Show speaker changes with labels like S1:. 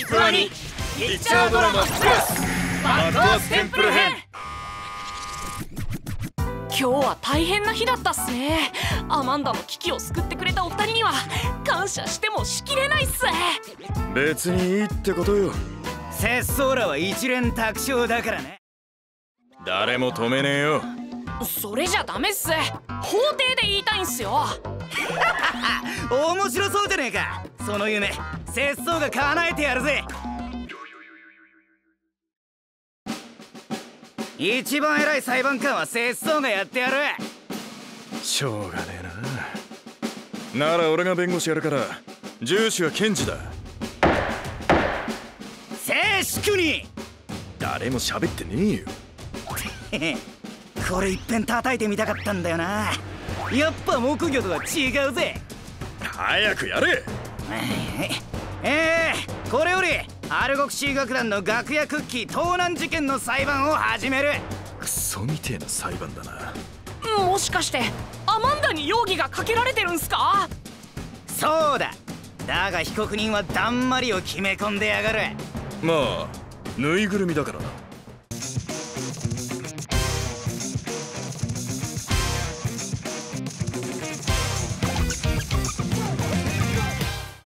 S1: ヒプアニピクチャードラマプラス Bad Ass Temple 編。
S2: 今日は大変な日だったっすね。アマンダの危機を救ってくれたお二人には感謝してもしきれないっす。
S3: 別にいいってことよ。
S4: 拙僧らは一蓮托生だからね。
S3: 誰も止めねえよ。
S2: それじゃダメっす。法廷で言いたいんすよ。
S4: 面白そうじゃねえか。その夢拙僧が叶えてやるぜ。一番偉い裁判官は拙僧がやってやる。
S3: しょうがねえな。なら俺が弁護士やるから住所は検事だ。
S4: 静粛に。
S3: 誰も喋ってねえよ。
S4: これいっぺん叩いてみたかったんだよな。やっぱ木魚とは違うぜ。
S3: 早くやれ
S4: ええー、これよりアルゴクシー楽団の楽屋クッキー盗難事件の裁判を始める。
S3: クソみてえな裁判だな。
S2: もしかしてアマンダに容疑がかけられてるんすか？
S4: そうだ。だが被告人はだんまりを決め込んでやがる。
S3: まあぬいぐるみだからな